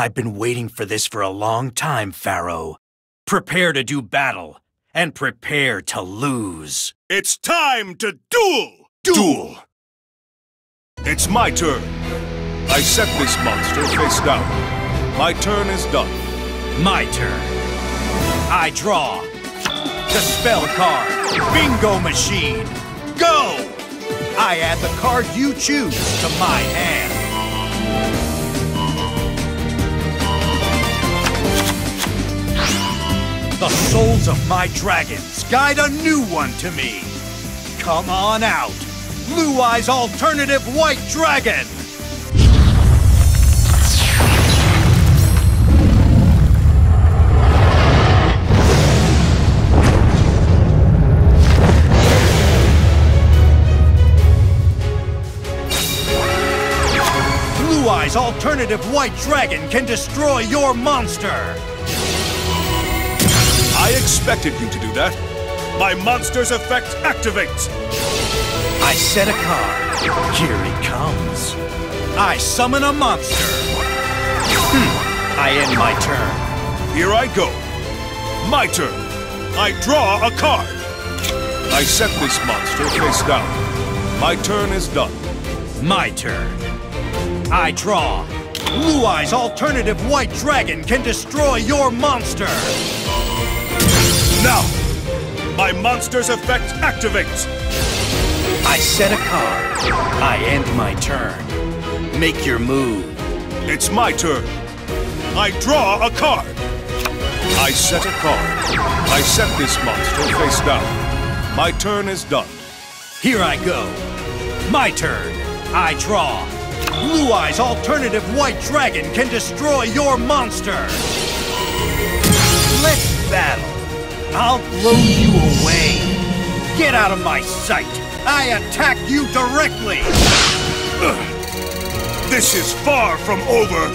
I've been waiting for this for a long time, Pharaoh. Prepare to do battle, and prepare to lose. It's time to duel! Duel! It's my turn. I set this monster face down. My turn is done. My turn. I draw. The spell card. Bingo machine. Go! I add the card you choose to my hand. Of my dragons guide a new one to me. Come on out. Blue Eyes Alternative White Dragon. Blue Eyes Alternative White Dragon can destroy your monster. I expected you to do that. My monster's effect activates. I set a card. Here he comes. I summon a monster. Hmm. I end my turn. Here I go. My turn. I draw a card. I set this monster face down. My turn is done. My turn. I draw. Blue Eyes Alternative White Dragon can destroy your monster. Now, my monster's effect activates. I set a card. I end my turn. Make your move. It's my turn. I draw a card. I set a card. I set this monster face down. My turn is done. Here I go. My turn. I draw. Blue Eyes Alternative White Dragon can destroy your monster. Let's battle. I'll blow you away. Get out of my sight. I attack you directly. This is far from over.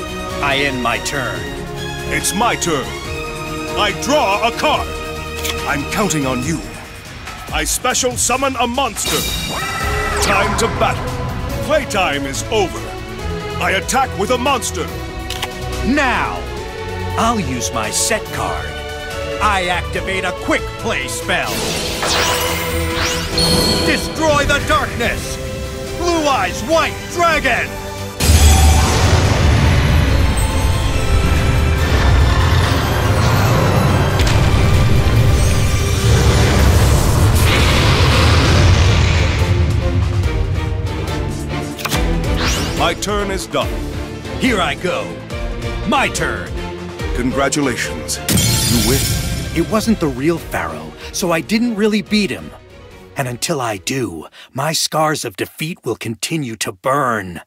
I end my turn. It's my turn. I draw a card. I'm counting on you. I special summon a monster. Time to battle. Playtime is over. I attack with a monster. Now, I'll use my set card. I activate a quick play spell. Destroy the darkness! Blue Eyes White Dragon! My turn is done. Here I go. My turn. Congratulations. You win. It wasn't the real Pharaoh, so I didn't really beat him. And until I do, my scars of defeat will continue to burn.